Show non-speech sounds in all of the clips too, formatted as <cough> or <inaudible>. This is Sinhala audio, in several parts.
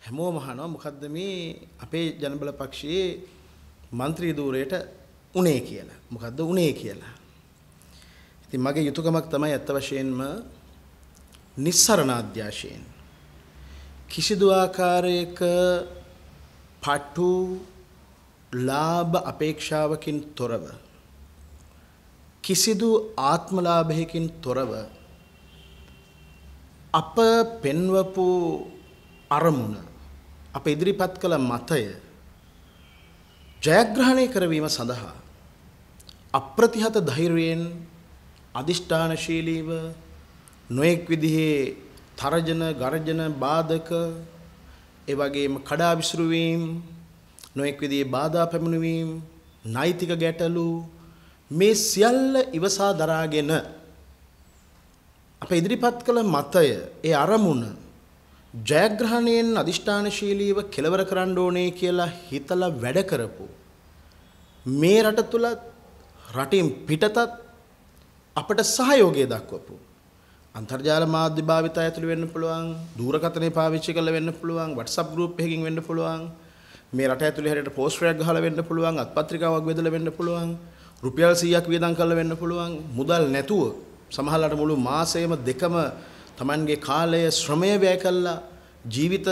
හැමෝම අහනවා මොකද්ද මේ අපේ ජනබල පක්ෂයේ മന്ത്രി ධූරයට උනේ කියලා. මොකද්ද උනේ කියලා. ඉතින් මගේ යුතුයකමක් තමයි අත්ත වශයෙන්ම නිස්සරණ අධ්‍යාශයෙන් කිසිදු ආකාරයක පටු ලාභ අපේක්ෂාවකින් තොරව කිසිදු ආත්මලාභයකින් තොරව අප පෙන්වපු අරමුණ අප ඉදිරිපත් කළ මතය ජයග්‍රහණය කරවීම සඳහා අප්‍රතිහත ධෛර්යයෙන් අදිෂ්ඨානශීලීව නොයෙක් විදිහේ තරජන ගර්ජන බාධක ඒ වගේම කඩා විසිරුවීම් නොයෙක් විදිහේ බාධා පැමිණවීම් නෛතික ගැටලු මේ සියල්ල ඉවසා දරාගෙන අප ඉදිරිපත් කළ මතය ඒ අරමුණ ජයග්‍රහණයෙන් අදිෂ්ඨානශීලීව කෙලවර කරන්න ඕනේ කියලා හිතලා වැඩ කරපු මේ රට තුල රටින් පිටතත් අපට සහයෝගය දක්වපු අන්තර්ජාල මාධ්‍ය භාවිතය ඇතුළු වෙන්න පුළුවන් දුරකථනය පාවිච්චි කරලා වෙන්න පුළුවන් WhatsApp group එකකින් වෙන්න පුළුවන් මේ රට ඇතුළේ හැරෙට පෝස්ටරයක් ගහලා වෙන්න පුළුවන් අත්පත්‍රිකාවක් බෙදලා වෙන්න පුළුවන් රුපියල් 100ක් වියදම් කරලා වෙන්න පුළුවන්. මුදල් නැතුව සමහරවිට මුළු මාසෙම දෙකම Tamanගේ කාලය ශ්‍රමය වැය කළා ජීවිත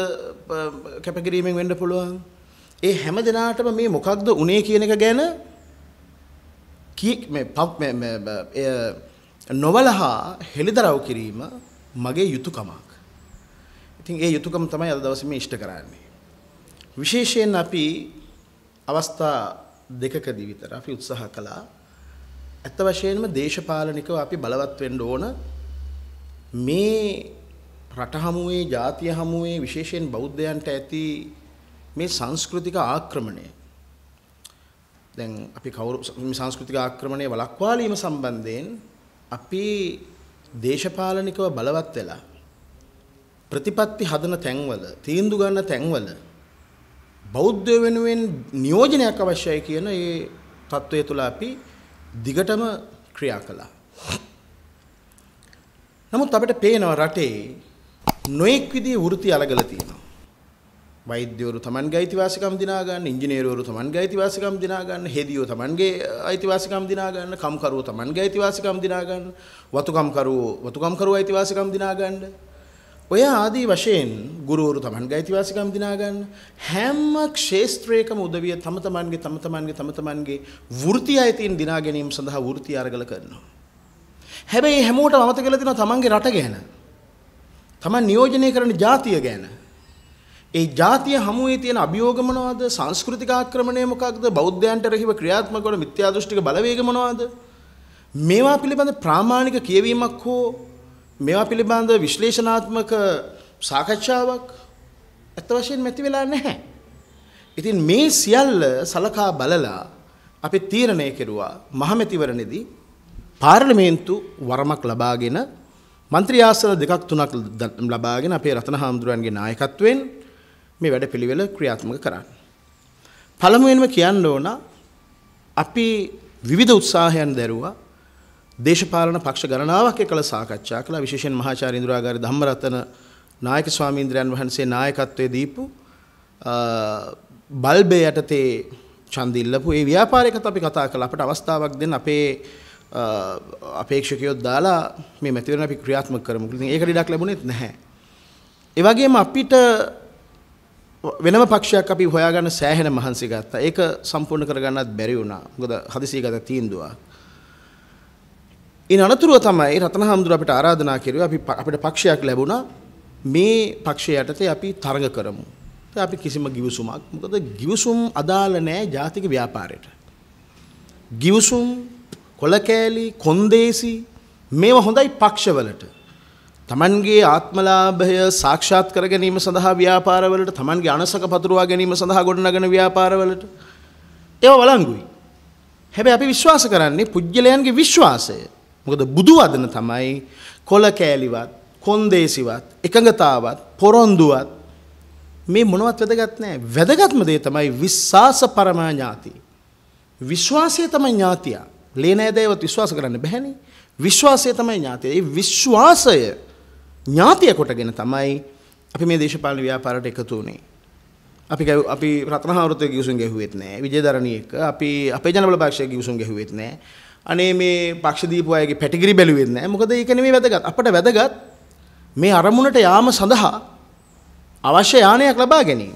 කැපකිරීමෙන් වෙන්න පුළුවන් ඒ හැම දිනාටම මේ මොකක්ද උනේ කියන එක ගැන කී මේ නොවලහා හෙළිදරව් කිරීම මගේ යුතුයකමක්. ඉතින් ඒ යුතුයකම තමයි අද දවසේ මේ ඉෂ්ට කරන්නේ. විශේෂයෙන් අපි අවස්ථා දෙකකදී විතර අපි උත්සාහ කළා ඇත්ත වශයෙන්ම දේශපාලනිකව අපි බලවත් වෙන්න ඕන මේ රට හමුවේ ජාතිය හමුවේ විශේෂයෙන් බෞද්ධයන්ට ඇති මේ සංස්කෘතික ආක්‍රමණය දැන් අපි කවුරු සංස්කෘතික ආක්‍රමණය වළක්වාලීම සම්බන්ධයෙන් අපි දේශපාලනිකව බලවත් වෙලා ප්‍රතිපත්ති හදන තැන්වල තීන්දු ගන්න තැන්වල බෞද්ධ වෙනුවෙන් නියෝජනයක් අවශ්‍යයි කියන ඒ தত্ত্বය තුල අපි දිගටම ක්‍රියා කළා. නමුත් අපිට පේනවා රටේ නොඑක් විදිහේ වෘත්ති අලගල තියෙනවා. වෛද්‍යවරු Tamanගේ අයිතිවාසිකම් දිනා ගන්න, ඉංජිනේරුවරු Tamanගේ අයිතිවාසිකම් දිනා ගන්න, හෙදියෝ Tamanගේ අයිතිවාසිකම් දිනා ගන්න, කම්කරුවෝ Tamanගේ අයිතිවාසිකම් දිනා ගන්න, වතුකම්කරුවෝ වතුකම්කරුවෝ අයිතිවාසිකම් දිනා ගන්න. ඔය ආදී වශයෙන් ගුරුවරු Tamanගේ අයිතිවාසිකම් දිනා ගන්න හැම ක්ෂේත්‍රයකම උදවිය තම තමන්ගේ තම තමන්ගේ තම තමන්ගේ වෘත්ති අයිතීන් දිනා ගැනීම සඳහා වෘත්ති අරගල කරනවා. හැබැයි හැමෝටම අමතක කරලා තියෙනවා තමන්ගේ රට ගැන. තමන් නියෝජනය කරන ජාතිය ගැන. ඒ ජාතිය හමුවේ තියෙන අභියෝග මොනවද? සංස්කෘතික ආක්‍රමණය මොකක්ද? බෞද්ධයන්ට රහිව ක්‍රියාත්මක වන මිත්‍යා දෘෂ්ටික බලවේග මොනවද? මේවා පිළිබඳ ප්‍රාමාණික කියවීමක් හෝ මේවා පිළිබඳ විශ්ලේෂණාත්මක සාකච්ඡාවක් ඇත්ත වශයෙන්ම ඇති වෙලා නැහැ. ඉතින් මේ සියල්ල සලකා බලලා අපි තීරණය කෙරුවා මහමැතිවරණෙදී පාර්ලිමේන්තු වරමක් ලබාගෙන මන්ත්‍රී ආසන දෙකක් තුනක් ලබාගෙන අපේ රතන හාමුදුරන්ගේ නායකත්වයෙන් මේ වැඩපිළිවෙල ක්‍රියාත්මක කරන්න. පළමුවෙන්ම කියන්න ඕන අපි විවිධ උත්සාහයන් දැරුවා දේශපාලන පක්ෂ ගණනාවක් එකල සාකච්ඡා කළා. විශේෂයෙන් මහාචාර්ය ඉන්ද්‍රාගාරි ධම්මරතන නායක ස්වාමීන්ද්‍රයන් වහන්සේ නායකත්වයේ දීපු බල්බේ යටතේ ඡන්ද ඉල්ලපු ඒ ව්‍යාපාරයකත් අපි කතා කළා. අපට අවස්ථාවක් දෙන්න. අපේ අපේක්ෂකයෝ දාලා මේ මැතිවරණ අපි ක්‍රියාත්මක කරමු. ඉතින් ඒකට ඉඩක් ලැබුණෙත් නැහැ. ඒ වගේම අපිට වෙනම පක්ෂයක් අපි හොයාගන්න සෑහෙන මහන්සි ගත්තා. ඒක සම්පූර්ණ කරගන්නත් බැරි වුණා. මොකද හදිසිය ගත තීන්දුවක්. ඉන් අනතුරුව තමයි රතන හාමුදුර අපිට ආරාධනා කෙරුවේ අපි අපිට පක්ෂයක් ලැබුණා මේ පක්ෂය යටතේ අපි තරඟ කරමු. අපි කිසිම ගිවිසුමක් මොකද ගිවිසුම් අදාළ නැහැ ජාතික ව්‍යාපාරයට. ගිවිසුම් කොලකෑලි කොන්දේසි මේවා හොඳයි පක්ෂවලට. තමන්ගේ ආත්මලාභය සාක්ෂාත් කර ගැනීම සඳහා ව්‍යාපාරවලට තමන්ගේ අනසක පතුරවා ගැනීම සඳහා ගොඩනගන ව්‍යාපාරවලට ඒවා වලංගුයි. හැබැයි අපි විශ්වාස කරන්නේ පුජ්‍යලයන්ගේ විශ්වාසය. මොකද බුදු වදන තමයි කොල කෑලිවත් කොන්දේසිවත් එකඟතාවත් පොරොන්දුවත් මේ මොනවත් වැදගත් නෑ වැදගත්ම දේ තමයි විශ්වාස පරමා ඥාති. විශ්වාසය තමයි ඥාතිය. ලේ නෑදෑයවත් විශ්වාස කරන්න බැහැනේ. විශ්වාසය තමයි ඥාතිය. ඒ විශ්වාසය ඥාතිය කොටගෙන තමයි අපි මේ දේශපාලන ව්‍යාපාරයට එකතු වුණේ. අපි අපි රත්නහාවෘත ගිවිසුම් ගැහුවෙත් නෑ. විජේදරණී එක්ක අපි අපේ ජනබල පක්ෂයේ ගිවිසුම් ගැහුවෙත් නෑ. අනේ මේ පක්ෂ දීපු අයගේ පැටිගිරි බැලුවෙත් නෑ. මොකද ඒක නෙමෙයි වැදගත්. අපට වැදගත් මේ අරමුණට යාම සඳහා අවශ්‍ය යානයක් ලබා ගැනීම.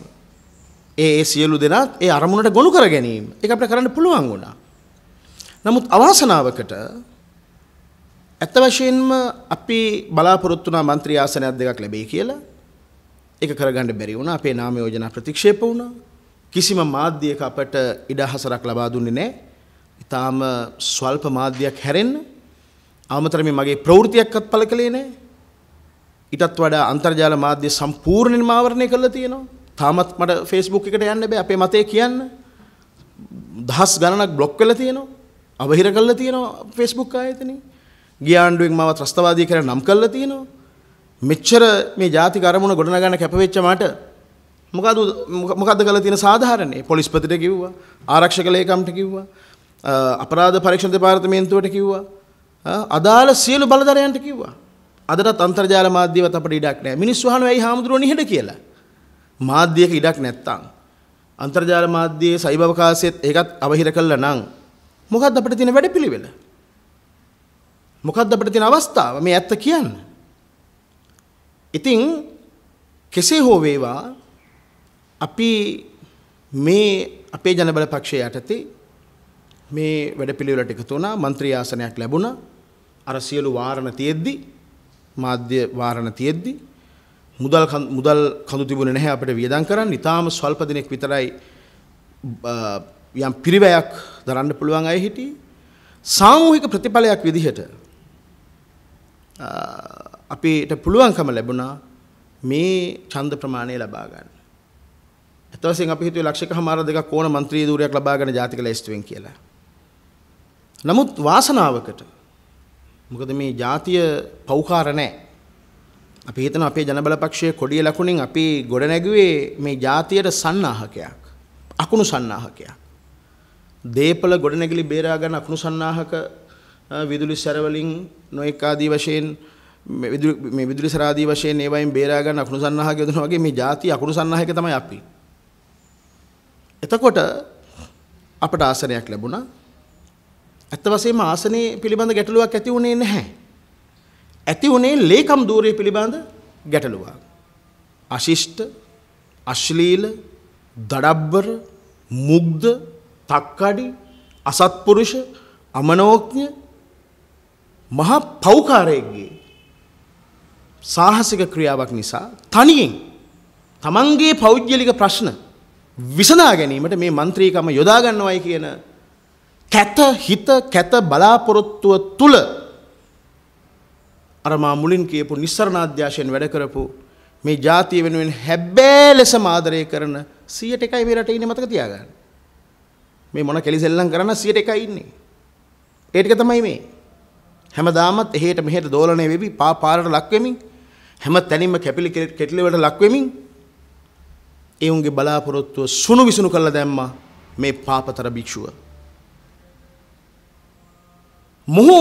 ඒ ඒ සියලු දෙනාත් ඒ අරමුණට ගොනු කර ගැනීම. ඒක අපිට කරන්න පුළුවන් වුණා. නමුත් අවාසනාවකට ඇත්ත වශයෙන්ම අපි බලාපොරොත්තු වුණා മന്ത്രി ආසනයක් දෙකක් ලැබෙයි කියලා. ඒක කරගන්න බැරි වුණා. අපේ නාම යෝජනා ප්‍රතික්ෂේප වුණා. කිසිම මාධ්‍යයක අපට ඉඩහසරක් ලබා දුන්නේ නැහැ. ඊටාම ස්වල්ප මාධ්‍යයක් හැරෙන්න. ආමතර මේ මගේ ප්‍රවෘත්තියක්වත් පළ කළේ නැහැ. ඊටත් වඩා අන්තර්ජාල මාධ්‍ය සම්පූර්ණයෙන්ම ආවරණය කරලා තියෙනවා. තාමත් මට Facebook එකට යන්න බෑ අපේ මතය කියන්න. දහස් ගණනක් බ්ලොක් වෙලා තියෙනවා. අවහිර කරලා තියෙනවා Facebook ආයතනේ. ගිය ආණ්ඩුවෙන් මාව ත්‍රස්තවාදී කියලා නම් කරලා තියෙනවා. මෙච්චර මේ ජාතික අරමුණ ගොඩනගන්න කැපවෙච්ච මට මොකද මොකද්ද කරලා තියෙන සාධාරණේ පොලිස්පතිට කිව්වා ආරක්ෂක ලේකම්ට කිව්වා අපරාධ පරීක්ෂණ දෙපාර්තමේන්තුවට කිව්වා අදාළ සියලු බලධරයන්ට කිව්වා අදටත් අන්තර්ජාල මාධ්‍යවත් අපට ඉඩක් නැහැ. මිනිස්සු අහනවා ඇයි හාමුදුරුවෝ නිහඬ කියලා. මාධ්‍යයක ඉඩක් නැත්තම් අන්තර්ජාල මාධ්‍යයේ සයිබවකාශයේත් ඒකත් අවහිර කළා නම් මොකක්ද අපිට තියෙන වැඩපිළිවෙල? මොකක්ද අපිට තියෙන අවස්ථාව? මේ ඇත්ත කියන්න. ඉතින් කෙසේ හෝ වේවා අපි මේ අපේ ජනබල පක්ෂය යටතේ මේ වැඩපිළිවෙලට එකතු වුණා മന്ത്രി ආසනයක් ලැබුණා අර සියලු වාරණ තියෙද්දි මාධ්‍ය වාරණ තියෙද්දි මුදල් මුදල් කඳු තිබුණේ නැහැ අපිට වියදම් කරන්න. ඊටාම ස්වල්ප දිනක් විතරයි යම් පිරිවැයක් දරන්න පුළුවන් අය හිටියේ. සාමූහික ප්‍රතිඵලයක් විදිහට අපිට පුළුවන්කම ලැබුණා මේ ඡන්ද ප්‍රමාණය ලබා ගන්න. ඇත්ත වශයෙන් අපි හිතුවේ ලක්ෂකමාර දෙකක් ඕන മന്ത്രി ධූරයක් ලබා ගන්න ජාතික ලැයිස්තුවෙන් කියලා. නමුත් වාසනාවකට මොකද මේ ජාතිය පෞකාර නැහැ. අපි හිතන අපේ ජනබලපක්ෂයේ කොඩිය ලකුණින් අපි ගොඩනැගුවේ මේ ජාතියට සන්නාහකයක්. අකුණු සන්නාහකයක්. දීපල ගොඩනැගිලි බේරා ගන්න අකුණු සන්නාහක විදුලි සැරවලින් නොඑක ආදී වශයෙන් මේ විදුලි සරාදී වශයෙන් ඒවයින් බේරා ගන්න අකුණු සන්නාහක යොදනවා වගේ මේ ජාතිය අකුණු සන්නාහක තමයි අපි. එතකොට අපට ආසනයක් ලැබුණා ඇත්ත වශයෙන්ම ආසනයේ පිළිබඳ ගැටලුවක් ඇති වුණේ නැහැ. ඇති වුණේ ලේකම් ධූරය පිළිබඳ ගැටලුවක්. අශිෂ්ට, අශ්ලීල, දඩබ්බර, මුග්ධ, තක්කඩි අසත්පුරුෂ අමනෝඥ මහා පෞකාරයක්ගේ සාහසික ක්‍රියාවක් නිසා තනියෙන් තමන්ගේ පෞද්ගලික ප්‍රශ්න විසඳා ගැනීමට මේ මන්ත්‍රීකම යොදාගන්නවයි කියන කැත හිත කැත බලාපොරොත්තුව තුළ අරමා මුලින් කියපු නිස්සරණාධ්‍යාශයෙන් වැඩ කරපු මේ ජාතිය වෙනුවෙන් හැබ්බෑ ලෙස මාදරය කරන සියට එකයි මේ රට ඉන්නේ මතක තියාගන්න. මේ මොන කෙලිසෙල්ලම් කරන 100ට1යි ඉන්නේ. ඒ ටික තමයි මේ. හැමදාමත් එහෙට මෙහෙට දෝලණය වෙවි පා පාරට ලක් වෙමින් හැම තැනින්ම කැපිලි කෙටලි වලට ලක් වෙමින් ඒ උන්ගේ බලාපොරොත්තුව සුණු විසුණු කළා දැම්මා මේ පාපතර භික්ෂුව. මොහු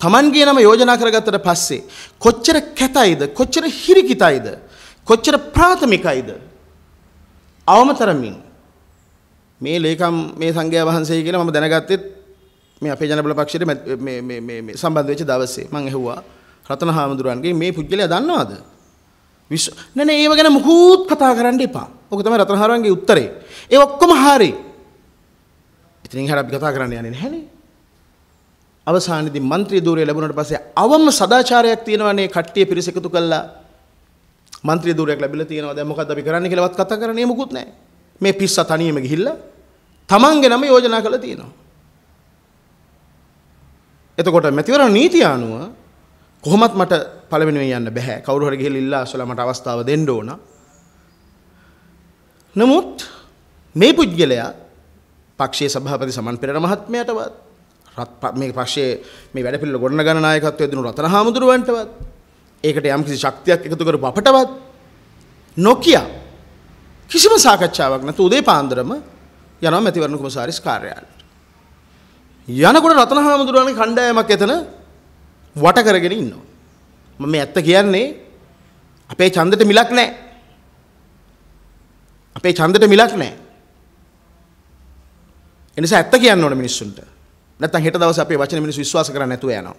තමන්ගේ නම යෝජනා කරගත්තට පස්සේ කොච්චර කැතයිද කොච්චර හිරිකිතයිද කොච්චර ප්‍රාථමිකයිද අවමතරමින් මේ ලේකම් මේ සංඝයා වහන්සේ කියලා මම දැනගත්තෙත් මේ අපේ ජනබල පක්ෂයට මේ මේ මේ සම්බන්ධ වෙච්ච දවසේ මම ඇහුවා රතන හාමුදුරන්ගේ මේ පුජ්‍යලයා දන්නවද විශ්ව නෑ නෑ ඒව ගැන මුකුත් කතා කරන්න එපා. ඔක තමයි රතන හාමුදුරන්ගේ උත්තරේ. ඒ ඔක්කොම හරි. ඉතින් හරි අපි කතා කරන්න යන්නේ නැහනේ. අවසානයේදී മന്ത്രി ධූරය ලැබුණාට පස්සේ අවම සදාචාරයක් තියෙනවනේ කට්ටිය පිරිස එකතු කළා മന്ത്രി ධූරයක් ලැබිලා තියෙනවා දැන් මොකද්ද අපි කරන්න කියලාවත් කතා කරන්නේ මොකුත් නැහැ මේ පිස්සා තනියම ගිහිල්ලා තමන්ගේ නම යෝජනා කරලා තියෙනවා. එතකොට මැතිවරණ නීතිය අනුව කොහොමත් මට පළවෙනිවෙන් යන්න බෑ කවුරු හරි ගිහිල්ලා ඉල්ලා අසලා මට අවස්ථාව දෙන්න ඕන. නමුත් මේ පුද්ගලයා පක්ෂයේ සභාපති සමන් පෙරේර මහත්මයාටවත් මේ පක්ෂයේ මේ වැඩ පිළිවෙල ගොඩනගන නායකත්වය දෙනු රතන හාමුදුරුවන්ටවත් ඒකට යම්කිසි ශක්තියක් එකතු කරපු අපටවත් නොකිය කිසිම සාකච්ඡාවක් නැතු උදේ පාන්දරම යනවා මැතිවරණ කොමසාරිස් කාර්යාලයට. යනකොට රතන හාමුදුරුවන්ගේ කණ්ඩායමක් එතන වට කරගෙන ඉන්නවා. මම ඇත්ත කියන්නේ අපේ ඡන්දෙට මිලක් නැහැ. අපේ ඡන්දෙට මිලක් නැහැ. එනිසා ඇත්ත කියන්න ඕන මිනිස්සුන්ට. නැත්තම් හෙට දවසේ අපේ වචන මිනිස්සු විශ්වාස කරන්නේ නැතුව යනවා.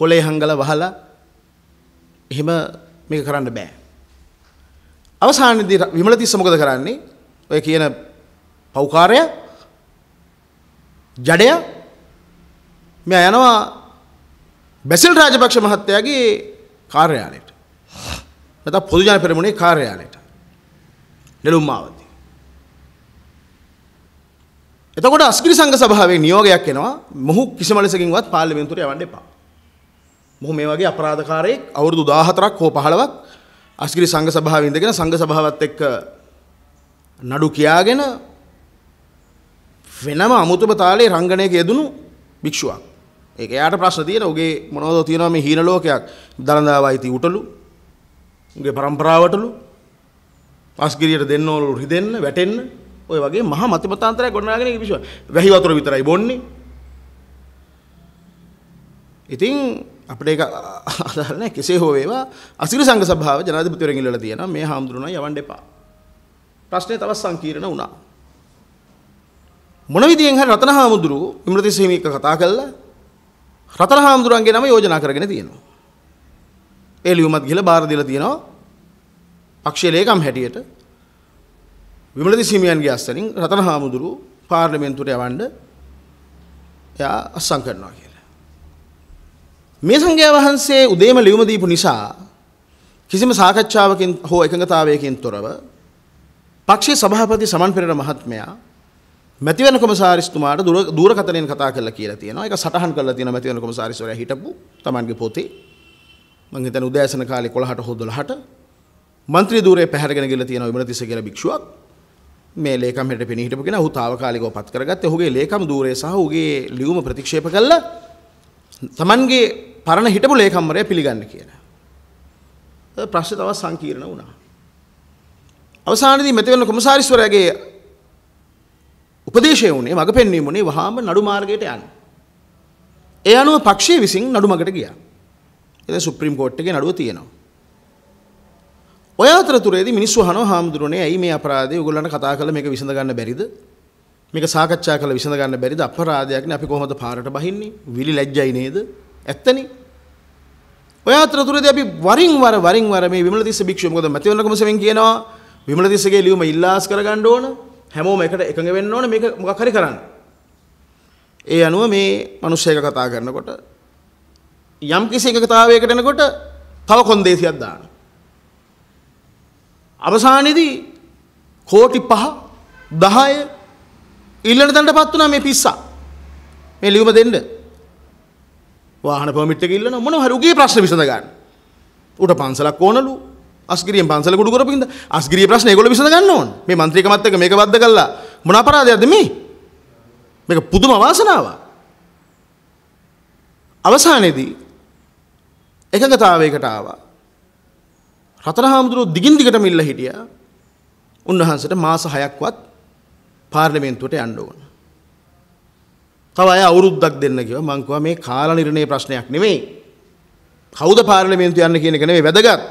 කොලේ හංගල වහලා එහෙම මේක කරන්න බෑ. අවසානයේදී විමලතිස්ස මොකද කරන්නේ? ඔය කියන පෞකාරය ජඩය මෙයා යනවා බැසිල් රාජපක්ෂ මහත්තයාගේ කාර්යාලයට. නැත්නම් පොදු ජන පෙරමුණේ කාර්යාලයට. නෙළුම් මාවතේ. එතකොට අස්ගිරි සංඝ සභාවේ නියෝගයක් එනවා මොහු කිසිම ලෙසකින්වත් පාර්ලිමේන්තුවට යවන්න එපා. මොහු මේ වගේ අපරාධකාරයෙක් අවුරුදු 14ක් හෝ 15ක් අස්ගිරි සංඝ සභාවේ ඉඳගෙන සංඝ සභාවත් එක්ක නඩු කියාගෙන වෙනම අමුතුම තාලේ රංගනයක යෙදුණු භික්ෂුවක්. ඒක එයාට ප්‍රශ්න තියෙන උගේ මොනවද තියෙනවා මේ හීන ලෝකයක් දලඳාවයිති උටලු උගේ પરම්පරාවටලු අස්ගිරියට දෙන්න ඕලු රිදෙන්න වැටෙන්න ඔය වගේ මහා මතිමතාන්තරයක් ගොඩනගාගෙන ඉපිෂුව. වැහි වතුර විතරයි බොන්නේ. ඉතින් අපිට ඒක අදාළ නැහැ කෙසේ හෝ වේවා අසිරි සංඝ සභාව ජනාධිපතිවරගෙන් ඉල්ලලා තියෙනවා මේ හාමුදුරුවෝ යවන්න එපා. ප්‍රශ්නේ තවත් සංකීර්ණ වුණා. මොන විදියෙන් හරි රතන හාමුදුරුවෝ විමලතිස්ස හිමික කතා කළා රතන හාමුදුරුවන්ගේ නම යෝජනා කරගෙන තියෙනවා. ඒ ලියුමත් ගිහලා බාර දීලා තියෙනවා. පක්ෂයේ ලේකම් හැටියට විමලතිස්ස හිමියන්ගේ අස්සරින් රතන හාමුදුරුවෝ පාර්ලිමේන්තුවට යවන්න එයා අස්සම් කරනවා කියලා. මේ සංඝයා වහන්සේ උදේම ලියුම දීපු නිසා කිසිම සාකච්ඡාවකින් හෝ එකඟතාවයකින් තොරව පක්ෂයේ සභාපති සමන් පෙරේර මහත්මයා මැතිවරණ කොමසාරිස්තුමාට දුරකථනයෙන් කතා කරලා කියලා තියෙනවා. ඒක සටහන් කරලා තියෙනවා මැතිවරණ කොමසාරිස්වරයා හිටපු Tamanගේ පොතේ. මම හිතන උදෑසන කාලේ 11ට හෝ 12ට മന്ത്രി ධූරේ පැහැරගෙන ගිහලා තියෙනවා විමලතිස්ස කියලා භික්ෂුවක්. මේ ලේකම් හෙට පෙනී හිටපු කෙනා ඔහු తాවකාලිකව පත් කරගත්තේ. ඔහුගේ ලේකම් ධූරේ සහ ඔහුගේ ලියුම ප්‍රතික්ෂේප කළා. Tamanගේ පරණ හිටපු ලේකම්වරයා පිළිගන්න කියලා. ප්‍රශ්න තවත් සංකීර්ණ වුණා. අවසානයේදී මැතිවරණ කොමසාරිස්වරයාගේ උපදේශය වුණේ මඟ පෙන්වීම වුණේ වහාම නඩු මාර්ගයට යන්න. ඒ අනුව පක්ෂයේ විසින් නඩු මගට ගියා. එතන සුප්‍රීම කෝර්ට් එකේ නඩුව තියෙනවා. ඔය අතරතුරේදී මිනිස්සු අහනවා හාමුදුරනේ ඇයි මේ අපරාධය ඔයගොල්ලන්ට කතා කරලා මේක විසඳ ගන්න බැරිද? මේක සාකච්ඡා කරලා විසඳ ගන්න බැරිද? අපරාධයක්නේ අපි කොහොමද පාරට බහින්නේ? විලි ලැජ්ජයි නේද? ඇත්තනේ. ඔය අතරතුරේදී අපි වරින් වර වරින් වර මේ විමලතිස්ස භික්ෂුව මොකද මැතිවරණ කොමසෙන් කියනවා විමලතිස්සගේ ලියුම ඉල්ලාස් කරගන්න ඕන හැමෝම එකට එකඟ වෙන්න ඕන මේක මොකක් හරි කරන්න. ඒ අනුව මේ මිනිස්සෙක් කතා කරනකොට යම් කිසි එකකතාවයකට එනකොට තව කොන්දේසියක් දානවා. අවසානයේදී කෝටි 5 10 ඉල්ලන තැනටපත් වුණා මේ පිස්සා. මේ ලියුම දෙන්න. වාහන පමිට් එක ඉල්ලන මොන හරි උගේ ප්‍රශ්න විසඳ ගන්න. උට පන්සලක් ඕනලු. අස්ගිරියෙන් පන්සල කුඩු කරපින්ද අස්ගිරිය ප්‍රශ්න ඒගොල්ලෝ විසඳ ගන්න ඕන. මේ മന്ത്രിකමත් එක මේක වද්ද කළා. මොන අපරාධයක්ද මේ? මේක පුදුම අවාසනාවක්. අවසානයේදී එකඟතාවයකට ආවා. රතනහාමුදුරුවෝ දිගින් දිගටම ඉල්ල හිටියා. උන්වහන්සේට මාස 6ක්වත් පාර්ලිමේන්තුවට යන්න ඕන. තව අය අවුරුද්දක් දෙන්න කිව්වා. මං කිව්වා මේ කාල නිර්ණය ප්‍රශ්නයක් නෙමෙයි. කවුද පාර්ලිමේන්තු යන්නේ කියන එක නෙමෙයි වැදගත්.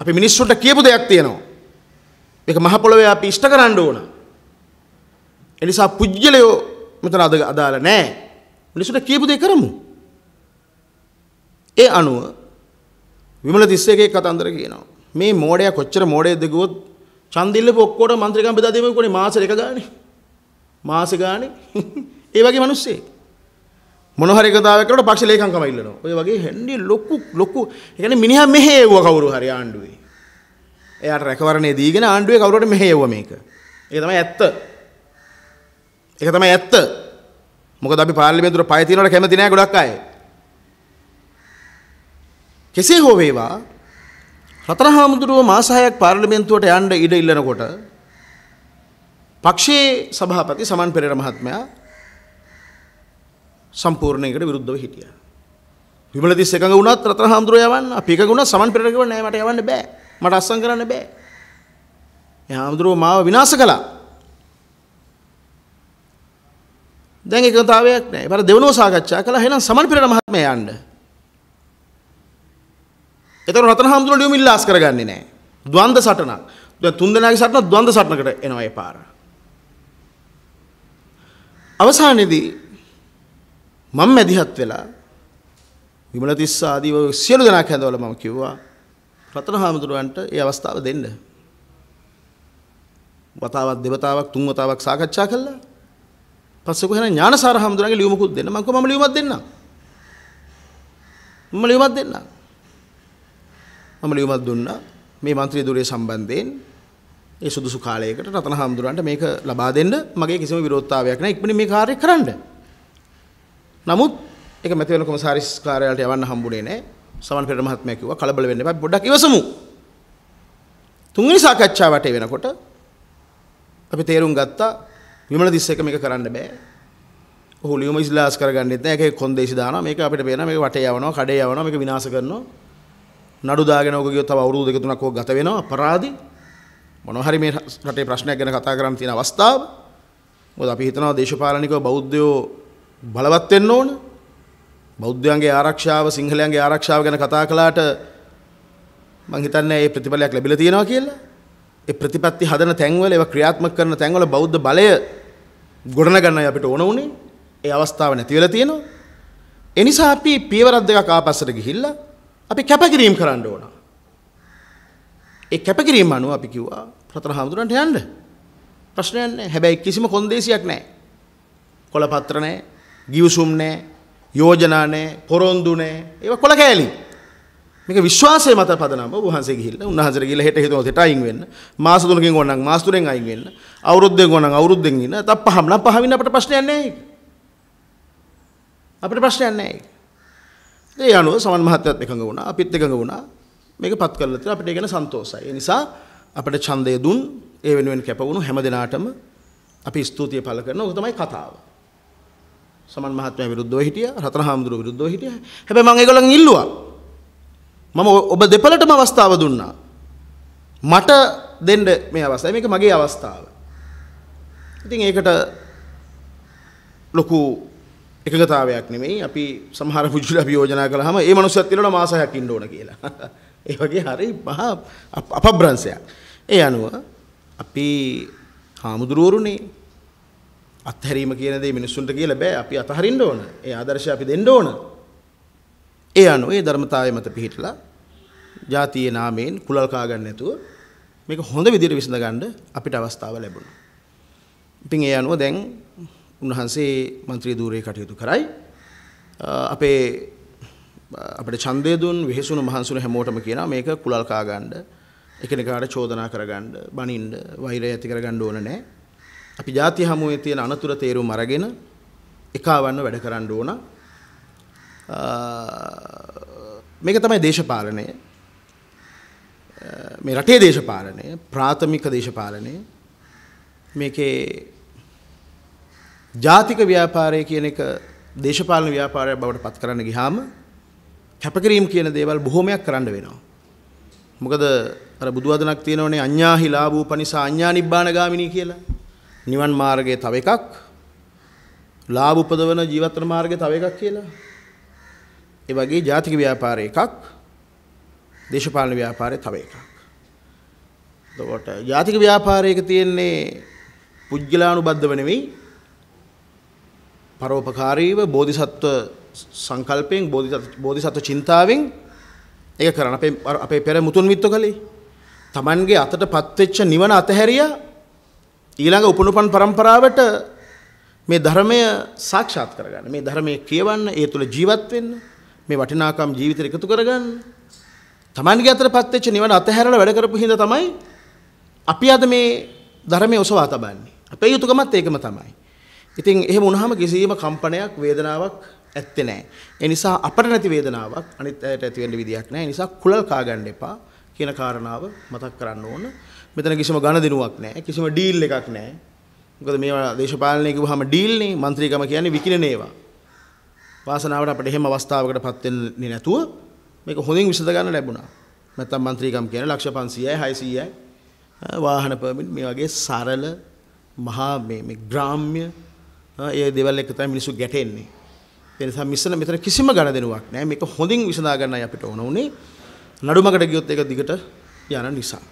අපි මිනිස්සුන්ට කියපු දෙයක් තියෙනවා. මේක මහ පොළොවේ අපි ඉෂ්ට කරන්න ඕන. ඒ නිසා පුජ්‍යලයෝ මෙතන අද අදාළ නැහැ. මිනිස්සුන්ට කියපු දේ කරමු. ඒ අනුව විමල තිස්සේගේ කතන්දර කියනවා. මේ මෝඩයා කොච්චර මෝඩයක්ද කිව්වොත් චන්දිල්ලේ ඔක්කොට മന്ത്രിකම් බෙදා දෙමු කොනේ මාසෙ එක ගානේ. මාසෙ ගානේ <laughs> ඒ වගේ මිනිස්සෙක්. මොන හරි කතාවක් කරලා පක්ෂ ලේකම්කම ඉල්ලනවා. ඔය වගේ හැන්ඩි ලොකු ලොකු ඒ කියන්නේ මිනිහා මෙහෙයුව කවුරු හරි ආණ්ඩුවේ. එයාට රැකවරණේ දීගෙන ආණ්ඩුවේ කවුරුහරි මෙහෙයුව මේක. ඒක තමයි ඇත්ත. ඒක තමයි ඇත්ත. මොකද අපි පාර්ලිමේන්තුවට පය තියනවට කැමති නෑ ගොඩක් අය. කෙසේ හෝ වේවා රතන හාමුදුරුව මාස 6ක් පාර්ලිමේන්තුවට යන්න ඉඩ ඉල්ලනකොට පක්ෂයේ සභාපති සමන් පෙරේර මහත්මයා සම්පූර්ණයකට විරුද්ධව හිටියා. විමලතිස් එකඟ වුණත් රතන හාමුදුරුවෝ යවන්න අපි එකඟ වුණත් සමන් පෙරේර කිව්වා නෑ මට යවන්න බෑ. මට අස්සම් කරන්න බෑ. ඒ හාමුදුරුවෝ මාව විනාශ කළා. දැන් එකතාවයක් නෑ. ඒපාර දෙවනෝ සාකච්ඡා කළා. එහෙනම් සමන් පෙරේර මහත්මයා යන්න. එතකොට රතන හාමුදුරුවෝ ලියුම ඉල්ලාස් කරගන්නේ නැහැ. ද්වන්ද සටනක්. දැන් තුන් දෙනාගේ සටන ද්වන්ද සටනකට එනවා ඒ පාර. අවසානයේදී මම මැදිහත් වෙලා විමලතිස්ස ආදී සියලු දෙනා කැඳවලා මම කිව්වා රතන හාමුදුරුවන්ට ඒ අවස්ථාව දෙන්න. වතාවක් දෙවතාවක් තුන් වතාවක් සාකච්ඡා කළා. පස්සේ කොහෙන ඥානසාර හාමුදුරන්ගේ ලියුමකුත් දෙන්න. මම කොහොමම ලියුමක් දෙන්නම්. මම ලියුමක් දෙන්නම්. මම ලියුමක් දුන්නා. මේ മന്ത്രി දුරේ සම්බන්ධයෙන් ඒ සුදුසු කාලයකට රතන හාමුදුරන්ට මේක ලබා දෙන්න මගේ කිසිම විරෝධතාවයක් නැහැ. ඉක්මනින් මේ කාර්යය කරන්න. නමුත් ඒක මැති වෙන කොමසාරිස් කාර්යාලයට යවන්න හම්බුනේ නැහැ. සමන් පෙරේර මහත්මයා කිව්වා කලබල වෙන්න එපා පොඩ්ඩක් ඉවසමු. තුන්වෙනි සාකච්ඡාවට වෙනකොට අපි තේරුම් ගත්තා විමල තිස්ස එක මේක කරන්න බෑ. ඔහු ලියුම ඉස්ලාස් කරගන්නෙත් නෑ. ඒකේ කොන්දේසි දානවා. මේක අපිට පේනවා මේක වටේ යවනවා, කඩේ යවනවා, මේක විනාශ කරනවා. නඩු දාගෙන ඔක ගියොත් තව අවුරුදු දෙක තුනක් ඔක ගත වෙනවා. අපරාධි. මොනවා හරි මේ රටේ ප්‍රශ්නයක් ගැන කතා කරන්න තියෙන අවස්ථාව. මොකද අපි හිතනවා දේශපාලනිකව බෞද්ධයෝ බලවත් වෙන්න ඕන. බෞද්ධයන්ගේ ආරක්ෂාව සිංහලයන්ගේ ආරක්ෂාව ගැන කතා කළාට මං හිතන්නේ ඒ ප්‍රතිඵලයක් ලැබිලා තියෙනවා කියලා. ඒ ප්‍රතිපත්ති හදන තැන්වල ඒවා ක්‍රියාත්මක කරන තැන්වල බෞද්ධ බලය ගොඩනගන්නයි අපිට ඕන උනේ. ඒ අවස්ථාව නැති වෙලා තියෙනවා. ඒ නිසා අපි පියවරක් දෙකක් ආපස්සට ගිහිල්ලා අපි කැපකිරීම කරන්න ඕන. ඒ කැපකිරීම අනුව අපි කිව්වා රතන හාමුදුරන්ට යන්න. ප්‍රශ්නයක් නැහැ. හැබැයි කිසිම කොන්දේසියක් නැහැ. කොළපත්‍ර නැහැ, ගිවිසුම් නැහැ, යෝජනා නැහැ, පොරොන්දු නැහැ. ඒවා කොළ කෑලි. මේක විශ්වාසය මත පදනම වහන්සේ ගිහිල්ලා උන්වහන්සේට ගිහිල්ලා හෙට හිතනවා හෙට අයින් වෙන්න. මාස තුනකින් ඕනනම් මාස තුනෙන් අයින් වෙන්න. අවුරුද්දෙන් ඕනනම් අවුරුද්දෙන් ඉන්න. තත් පහම නම් පහ වින්න අපිට ප්‍රශ්නයක් නැහැ ඒක. අපිට ප්‍රශ්නයක් නැහැ ඒක. ඒ අනුව සමන් මහත්තයත් එකඟ වුණා. අපිත් එකඟ වුණා. මේක පත් කරලා තියෙනවා අපිට ඒ ගැන සන්තෝෂයි. ඒ නිසා අපිට ඡන්දය දුන් ඒ වෙනුවෙන් කැප වුණු හැම දිනාටම අපි ස්තුතිය පළ කරනවා. ඔක තමයි කතාව. සමන් මහත්මයා විරුද්ධව හිටියා. රතන හාමුදුරුවෝ විරුද්ධව හිටියා. හැබැයි මම ඒගොල්ලන් ඉල්ලුවා. මම ඔබ දෙපළටම අවස්ථාව දුන්නා. මට දෙන්න මේ අවස්ථාව. මේක මගේ අවස්ථාව. ඉතින් ඒකට ලොකු එකගතාවයක් නෙමෙයි. අපි සමහර පුජුල අපි යෝජනා කළාම ඒ මනුස්සයත් ඉන්නවනේ මාස 6ක් ඉන්න ඕන කියලා. <laughs> ඒ වගේ හරි මහා අපබ්‍රංශයක්. ඒ අනුව අපි හාමුදුරුවරුනේ අත්හැරීම කියන දේ මිනිස්සුන්ට කියලා බෑ. අපි අතහරින්න ඕන. ඒ ආදර්ශය අපි දෙන්න ඕන. ඒ අනුව ඒ ධර්මතාවය මත පිහිටලා ජාතියේ නාමයෙන් කුලල් කා ගන්න නැතුව මේක හොඳ විදිහට විසඳ ගන්න අපිට අවස්ථාව ලැබුණා. ඉතින් ඒ අනුව දැන් උන්වහන්සේ മന്ത്രി ධූරේ කටයුතු කරයි. අපේ අපිට ඡන්දය දුන් විහිසුණු මහන්සුණු හැමෝටම කියනවා මේක කුලල් කා ගන්න එකිනෙකාට චෝදනා කරගන්න බනින්න වෛරය ඇති කරගන්න ඕන නැහැ. අපි ජාතිය හමුවේ තියෙන අනතුර තේරුම් අරගෙන එකවන්න වැඩ කරන්න ඕන. මේක තමයි දේශපාලනය. මේ රටේ දේශපාලනය ප්‍රාථමික දේශපාලනය මේකේ ජාතික ව්‍යාපාරය කියන එක දේශපාලන ව්‍යාපාරයක් බවට පත් කරන්න ගියාම කැපකිරීම කියන දේවල් බොහොමයක් කරන්න වෙනවා. මොකද අර බුදුවදනක් තියෙනවනේ අඤ්ඤාහි ලාභූපනිසා අඤ්ඤා නිබ්බානගාමිනී කියලා. නිවන් මාර්ගයේ තව එකක් ලාභ උපදවන ජීවත්වන මාර්ගයේ තව එකක් කියලා. ඒ වගේ ජාතික ව්‍යාපාරය එකක් දේශපාලන ව්‍යාපාරය තව එකක්. එතකොට ජාතික ව්‍යාපාරයක තියෙන්නේ පුජ්‍යලානුබද්ධව නෙවෙයි පරෝපකාරීව බෝධිසත්ව සංකල්පයෙන් බෝධිසත්ව චින්තාවෙන් ඒක කරන අපේ අපේ පෙර මුතුන් මිත්තු කලේ Tamanගේ අතටපත් වෙච්ච නිවන අතහැරියා ඊළඟ උපනුපන් પરම්පරාවට මේ ධර්මය සාක්ෂාත් කරගන්න මේ ධර්මයේ කියවන්න ඒ තුල ජීවත් වෙන්න මේ වටිනාකම් ජීවිතේට එකතු කරගන්න Tamanගේ අතටපත් වෙච්ච නිවන අතහැරලා වැඩ කරපු හින්දා තමයි අපි අද මේ ධර්මයේ ඔසවා තබන්නේ අපේ යුතුයකමත් ඒකම තමයි ඉතින් එහෙම වුණාම කිසියම් කම්පනයක් වේදනාවක් ඇත්තේ නැහැ. ඒ නිසා අපට නැති වේදනාවක් අනිත් අයට ඇති වෙන්න විදියක් නැහැ. ඒ නිසා කුලල් කා ගන්න එපා කියන කාරණාව මතක් කරන්න ඕන. මෙතන කිසිම ඝන දිනුවක් නැහැ. කිසිම ඩීල් එකක් නැහැ. මොකද මේවා දේශපාලනය කිව්වහම ඩීල්නේ മന്ത്രിකම කියන්නේ විකිණන ඒවා. වාසනාවට අපිට එහෙම අවස්ථාවකටපත් වෙන්නේ නැතුව මේක හොඳින් විසඳ ගන්න ලැබුණා. නැත්තම් മന്ത്രിකම් කියන්නේ ලක්ෂ 500යි 600යි වාහන පර්මිට් මේ වගේ සරල මහා මේ මේ ග්‍රාම්‍ය ඒ දේවල් එක්ක තමයි මිනිස්සු ගැටෙන්නේ. ඒ නිසා මිස්සන මෙතන කිසිම ඝන දිනුවක් නැහැ. මේක හොඳින් විසඳා ගන්නයි අපිට ඕන උනේ. නඩුමකට ගියොත් ඒක දිගට යන නිසා.